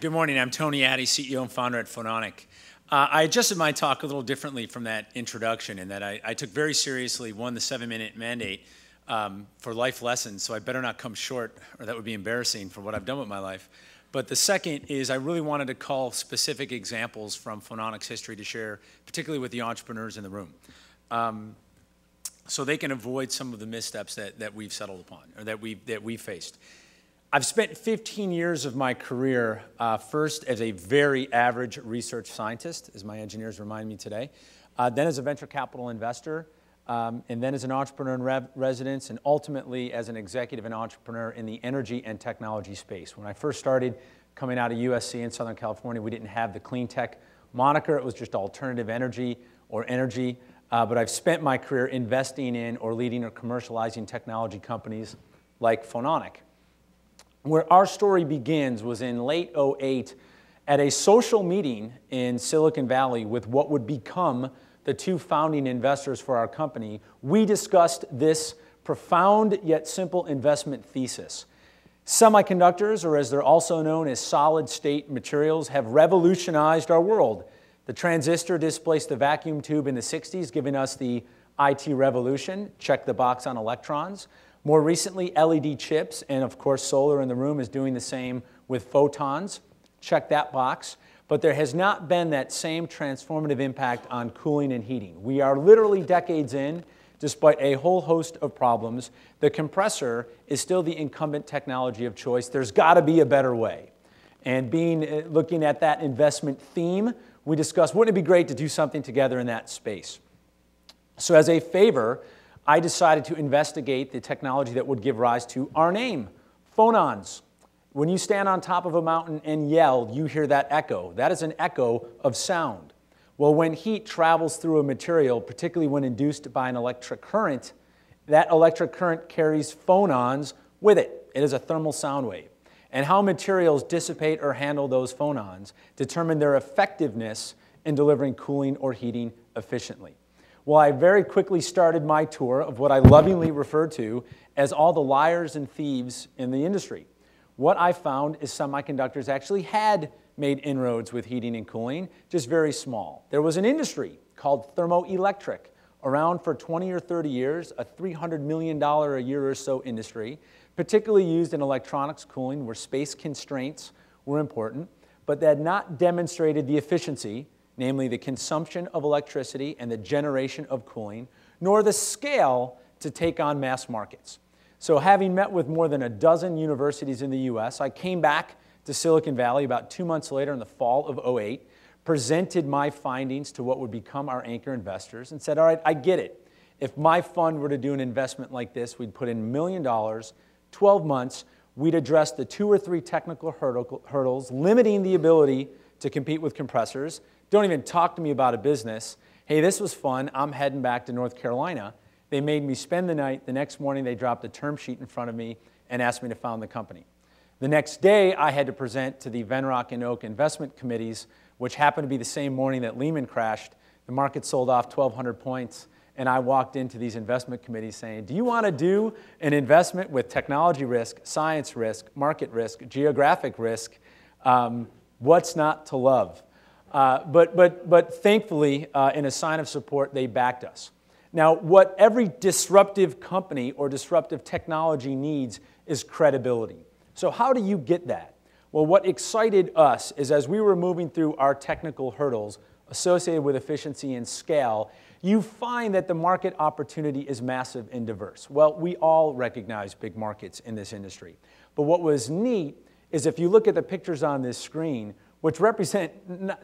Good morning. I'm Tony Atti, CEO and founder at Phononic. Uh, I adjusted my talk a little differently from that introduction in that I, I took very seriously, one, the seven minute mandate um, for life lessons, so I better not come short, or that would be embarrassing for what I've done with my life. But the second is I really wanted to call specific examples from Phononic's history to share, particularly with the entrepreneurs in the room. Um, so they can avoid some of the missteps that, that we've settled upon or that we've, that we faced. I've spent 15 years of my career uh, first as a very average research scientist, as my engineers remind me today, uh, then as a venture capital investor, um, and then as an entrepreneur in residence, and ultimately as an executive and entrepreneur in the energy and technology space. When I first started coming out of USC in Southern California, we didn't have the clean tech moniker, it was just alternative energy or energy. Uh, but I've spent my career investing in or leading or commercializing technology companies like Phononic where our story begins was in late 08 at a social meeting in Silicon Valley with what would become the two founding investors for our company. We discussed this profound yet simple investment thesis. Semiconductors, or as they're also known as solid state materials, have revolutionized our world. The transistor displaced the vacuum tube in the 60s, giving us the IT revolution. Check the box on electrons. More recently, LED chips, and of course, solar in the room is doing the same with photons. Check that box. But there has not been that same transformative impact on cooling and heating. We are literally decades in, despite a whole host of problems. The compressor is still the incumbent technology of choice. There's got to be a better way. And being uh, looking at that investment theme, we discussed wouldn't it be great to do something together in that space? So, as a favor, I decided to investigate the technology that would give rise to our name, phonons. When you stand on top of a mountain and yell, you hear that echo. That is an echo of sound. Well, when heat travels through a material, particularly when induced by an electric current, that electric current carries phonons with it. It is a thermal sound wave. And how materials dissipate or handle those phonons determine their effectiveness in delivering cooling or heating efficiently. Well, I very quickly started my tour of what I lovingly refer to as all the liars and thieves in the industry. What I found is semiconductors actually had made inroads with heating and cooling, just very small. There was an industry called thermoelectric, around for 20 or 30 years, a $300 million a year or so industry, particularly used in electronics cooling where space constraints were important, but that had not demonstrated the efficiency namely the consumption of electricity and the generation of cooling, nor the scale to take on mass markets. So, having met with more than a dozen universities in the US, I came back to Silicon Valley about two months later in the fall of 08, presented my findings to what would become our anchor investors, and said, All right, I get it. If my fund were to do an investment like this, we'd put in a million dollars, 12 months, we'd address the two or three technical hurdles limiting the ability to compete with compressors, don't even talk to me about a business. Hey, this was fun. I'm heading back to North Carolina. They made me spend the night. The next morning, they dropped a term sheet in front of me and asked me to found the company. The next day, I had to present to the Venrock and Oak investment committees, which happened to be the same morning that Lehman crashed. The market sold off 1,200 points, and I walked into these investment committees saying, Do you want to do an investment with technology risk, science risk, market risk, geographic risk? Um, what's not to love? Uh, but, but, but thankfully, uh, in a sign of support, they backed us. Now, what every disruptive company or disruptive technology needs is credibility. So, how do you get that? Well, what excited us is as we were moving through our technical hurdles associated with efficiency and scale, you find that the market opportunity is massive and diverse. Well, we all recognize big markets in this industry. But what was neat is if you look at the pictures on this screen, which represent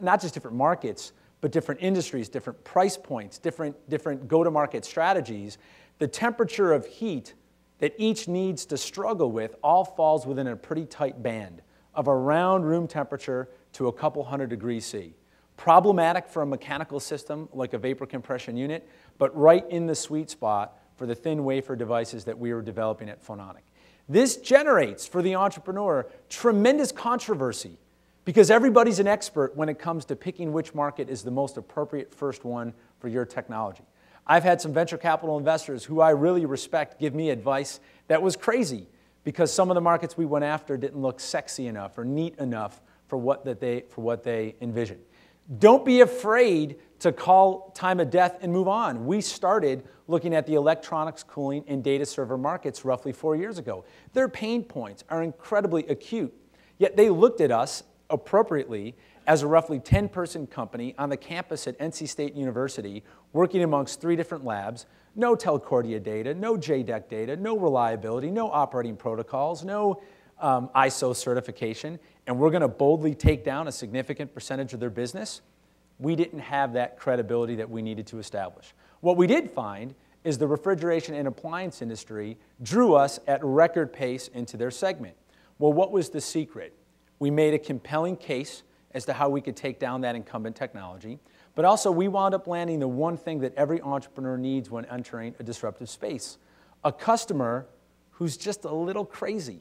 not just different markets, but different industries, different price points, different, different go to market strategies, the temperature of heat that each needs to struggle with all falls within a pretty tight band of around room temperature to a couple hundred degrees C. Problematic for a mechanical system like a vapor compression unit, but right in the sweet spot for the thin wafer devices that we were developing at Phononic. This generates for the entrepreneur tremendous controversy because everybody's an expert when it comes to picking which market is the most appropriate first one for your technology. I've had some venture capital investors who I really respect give me advice that was crazy because some of the markets we went after didn't look sexy enough or neat enough for what, that they, for what they envision. Don't be afraid to call time of death and move on. We started looking at the electronics, cooling, and data server markets roughly four years ago. Their pain points are incredibly acute, yet they looked at us appropriately as a roughly 10 person company on the campus at NC State University, working amongst three different labs. No Telcordia data, no JEDEC data, no reliability, no operating protocols, no um, ISO certification, and we're going to boldly take down a significant percentage of their business. We didn't have that credibility that we needed to establish. What we did find is the refrigeration and appliance industry drew us at record pace into their segment. Well, what was the secret? We made a compelling case as to how we could take down that incumbent technology. But also, we wound up landing the one thing that every entrepreneur needs when entering a disruptive space a customer who's just a little crazy.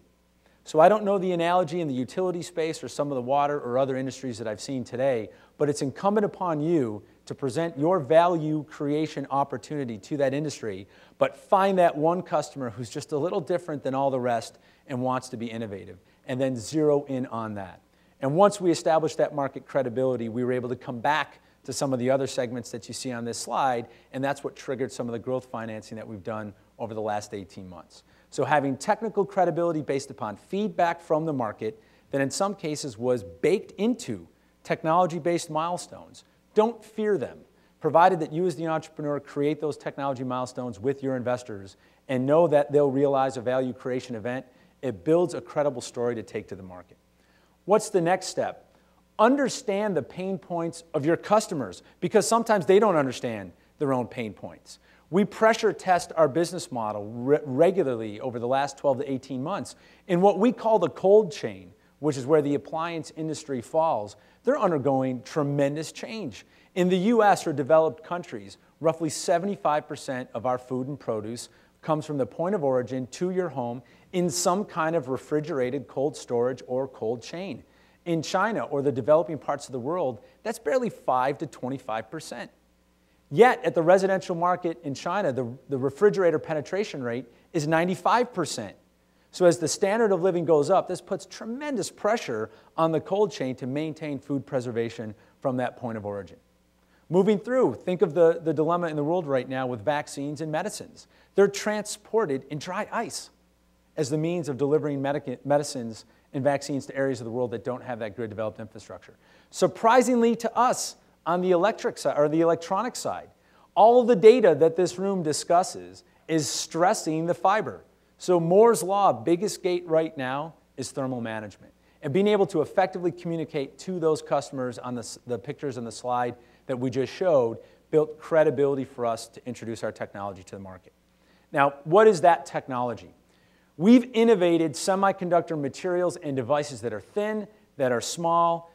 So, I don't know the analogy in the utility space or some of the water or other industries that I've seen today, but it's incumbent upon you to present your value creation opportunity to that industry, but find that one customer who's just a little different than all the rest and wants to be innovative, and then zero in on that. And once we established that market credibility, we were able to come back to some of the other segments that you see on this slide, and that's what triggered some of the growth financing that we've done over the last 18 months. So having technical credibility based upon feedback from the market that in some cases was baked into technology-based milestones. Don't fear them, provided that you as the entrepreneur create those technology milestones with your investors and know that they'll realize a value creation event, it builds a credible story to take to the market. What's the next step? Understand the pain points of your customers because sometimes they don't understand their own pain points. We pressure test our business model re regularly over the last 12 to 18 months in what we call the cold chain, which is where the appliance industry falls. They're undergoing tremendous change. In the US or developed countries, roughly 75% of our food and produce comes from the point of origin to your home in some kind of refrigerated cold storage or cold chain. In China or the developing parts of the world, that's barely 5 to 25%. Yet, at the residential market in China, the, the refrigerator penetration rate is 95%. So, as the standard of living goes up, this puts tremendous pressure on the cold chain to maintain food preservation from that point of origin. Moving through, think of the, the dilemma in the world right now with vaccines and medicines. They're transported in dry ice as the means of delivering medic- medicines and vaccines to areas of the world that don't have that grid developed infrastructure. Surprisingly to us, on the electric side or the electronic side, all the data that this room discusses is stressing the fiber. So Moore's law, biggest gate right now is thermal management. And being able to effectively communicate to those customers on the, the pictures on the slide that we just showed built credibility for us to introduce our technology to the market. Now, what is that technology? We've innovated semiconductor materials and devices that are thin, that are small,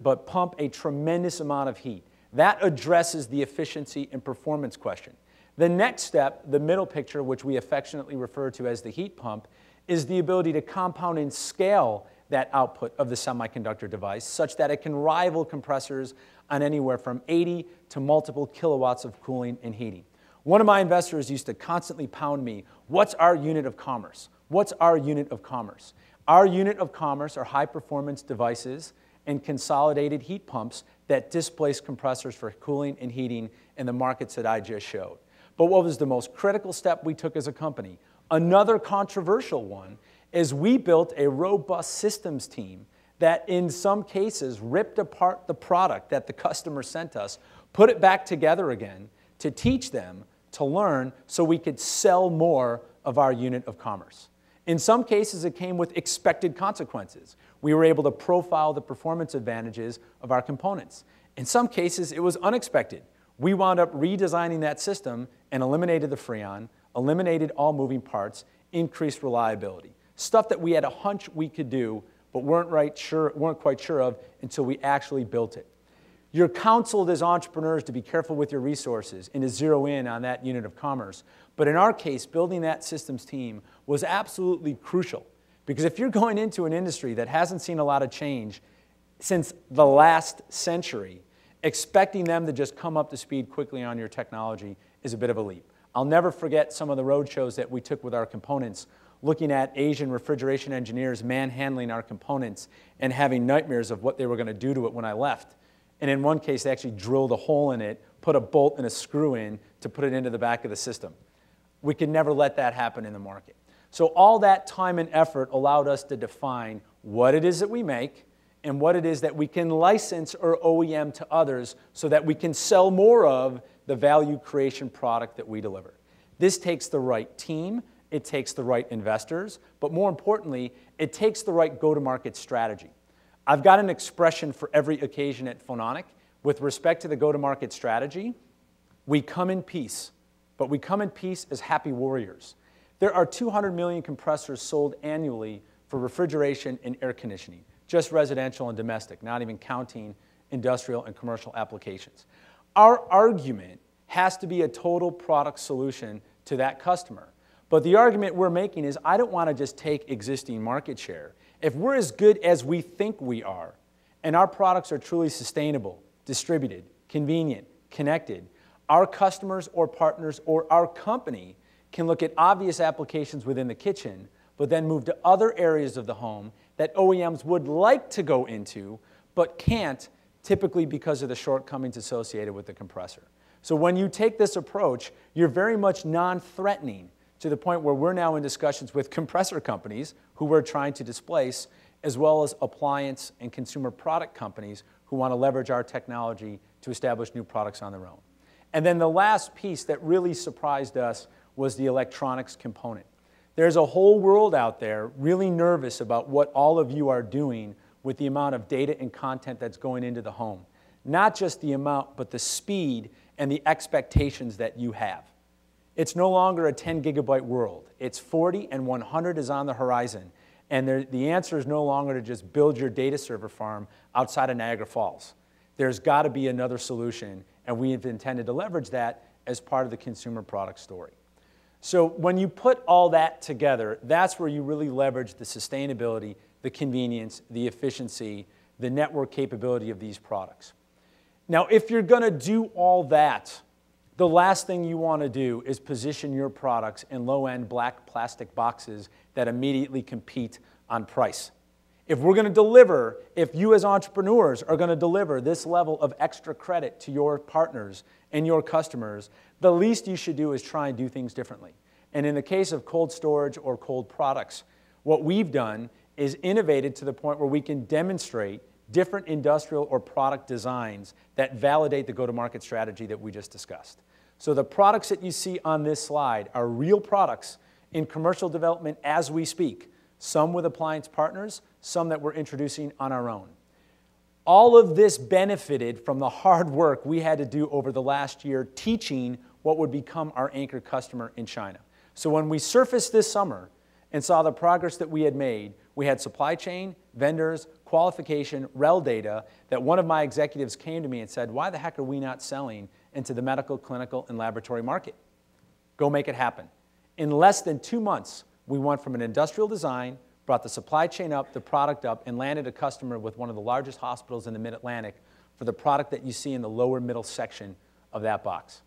but pump a tremendous amount of heat. That addresses the efficiency and performance question. The next step, the middle picture, which we affectionately refer to as the heat pump, is the ability to compound and scale that output of the semiconductor device such that it can rival compressors on anywhere from 80 to multiple kilowatts of cooling and heating. One of my investors used to constantly pound me, what's our unit of commerce? What's our unit of commerce? Our unit of commerce are high performance devices and consolidated heat pumps that displace compressors for cooling and heating in the markets that I just showed. But what was the most critical step we took as a company? Another controversial one is we built a robust systems team that in some cases ripped apart the product that the customer sent us, put it back together again to teach them to learn so we could sell more of our unit of commerce. In some cases, it came with expected consequences. We were able to profile the performance advantages of our components. In some cases, it was unexpected. We wound up redesigning that system and eliminated the Freon, eliminated all moving parts, increased reliability. Stuff that we had a hunch we could do, but weren't, right sure, weren't quite sure of until we actually built it. You're counseled as entrepreneurs to be careful with your resources and to zero in on that unit of commerce. But in our case, building that systems team was absolutely crucial because if you're going into an industry that hasn't seen a lot of change since the last century, expecting them to just come up to speed quickly on your technology is a bit of a leap. I'll never forget some of the road shows that we took with our components looking at Asian refrigeration engineers manhandling our components and having nightmares of what they were going to do to it when I left. And in one case, they actually drilled a hole in it, put a bolt and a screw in to put it into the back of the system. We could never let that happen in the market. So all that time and effort allowed us to define what it is that we make and what it is that we can license or OEM to others so that we can sell more of the value creation product that we deliver. This takes the right team, it takes the right investors, but more importantly, it takes the right go-to-market strategy. I've got an expression for every occasion at Phononic With respect to the go-to-market strategy, we come in peace, but we come in peace as happy warriors. There are 200 million compressors sold annually for refrigeration and air conditioning, just residential and domestic, not even counting industrial and commercial applications. Our argument has to be a total product solution to that customer. But the argument we're making is I don't want to just take existing market share. If we're as good as we think we are, and our products are truly sustainable, distributed, convenient, connected, our customers or partners or our company can look at obvious applications within the kitchen, but then move to other areas of the home that OEMs would like to go into, but can't, typically because of the shortcomings associated with the compressor. So when you take this approach, you're very much non-threatening to the point where we're now in discussions with compressor companies who we're trying to displace, as well as appliance and consumer product companies who want to leverage our technology to establish new products on their own. And then the last piece that really surprised us was the electronics component. There's a whole world out there really nervous about what all of you are doing with the amount of data and content that's going into the home. Not just the amount, but the speed and the expectations that you have. It's no longer a 10 gigabyte world. It's 40 and 100 is on the horizon. And there, the answer is no longer to just build your data server farm outside of Niagara Falls. There's got to be another solution, and we've intended to leverage that as part of the consumer product story. So when you put all that together, that's where you really leverage the sustainability, the convenience, the efficiency, the network capability of these products. Now, if you're going to do all that, the last thing you want to do is position your products in low-end black plastic boxes that immediately compete on price. If we're going to deliver, if you as entrepreneurs are going to deliver this level of extra credit to your partners and your customers, the least you should do is try and do things differently. And in the case of cold storage or cold products, what we've done is innovated to the point where we can demonstrate different industrial or product designs that validate the go-to-market strategy that we just discussed. So the products that you see on this slide are real products in commercial development as we speak, some with appliance partners, some that we're introducing on our own. All of this benefited from the hard work we had to do over the last year teaching what would become our anchor customer in China. So when we surfaced this summer and saw the progress that we had made, we had supply chain, vendors, qualification, REL data that one of my executives came to me and said, why the heck are we not selling into the medical, clinical, and laboratory market? Go make it happen. In less than two months, we went from an industrial design, brought the supply chain up, the product up, and landed a customer with one of the largest hospitals in the Mid-Atlantic for the product that you see in the lower middle section of that box.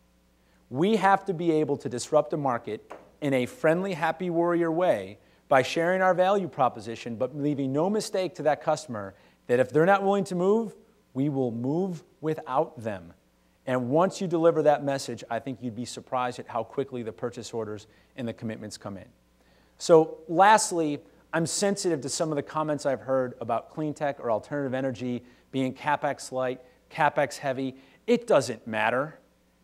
We have to be able to disrupt a market in a friendly, happy warrior way by sharing our value proposition, but leaving no mistake to that customer that if they're not willing to move, we will move without them. And once you deliver that message, I think you'd be surprised at how quickly the purchase orders and the commitments come in. So, lastly, I'm sensitive to some of the comments I've heard about clean tech or alternative energy being capex light, capex heavy. It doesn't matter.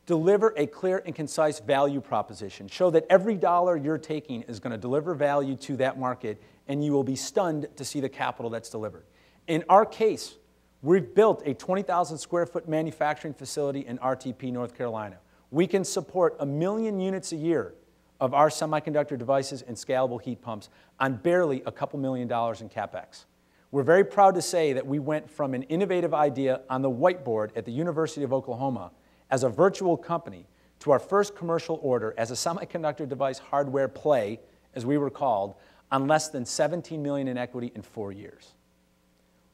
Deliver a clear and concise value proposition. Show that every dollar you're taking is going to deliver value to that market, and you will be stunned to see the capital that's delivered. In our case, we've built a 20,000 square foot manufacturing facility in RTP, North Carolina. We can support a million units a year of our semiconductor devices and scalable heat pumps on barely a couple million dollars in capex. We're very proud to say that we went from an innovative idea on the whiteboard at the University of Oklahoma as a virtual company to our first commercial order as a semiconductor device hardware play, as we were called, on less than 17 million in equity in four years.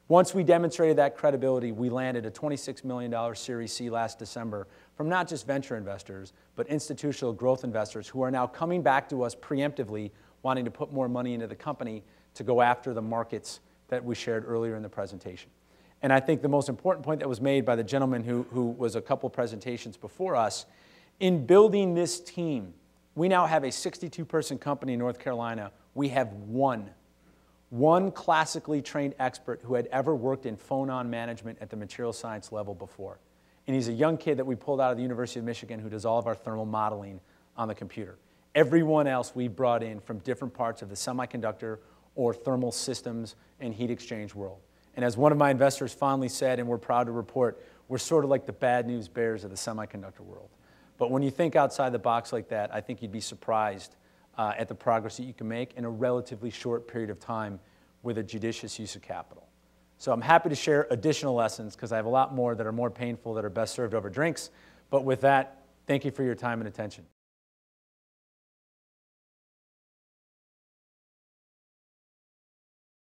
Once we demonstrated that credibility, we landed a $26 million Series C last December from not just venture investors, but institutional growth investors who are now coming back to us preemptively wanting to put more money into the company to go after the markets that we shared earlier in the presentation. And I think the most important point that was made by the gentleman who, who was a couple presentations before us, in building this team, we now have a 62 person company in North Carolina. We have one, one classically trained expert who had ever worked in phonon management at the material science level before. And he's a young kid that we pulled out of the University of Michigan who does all of our thermal modeling on the computer. Everyone else we brought in from different parts of the semiconductor or thermal systems and heat exchange world. And as one of my investors fondly said, and we're proud to report, we're sort of like the bad news bears of the semiconductor world. But when you think outside the box like that, I think you'd be surprised uh, at the progress that you can make in a relatively short period of time with a judicious use of capital. So I'm happy to share additional lessons because I have a lot more that are more painful that are best served over drinks. But with that, thank you for your time and attention.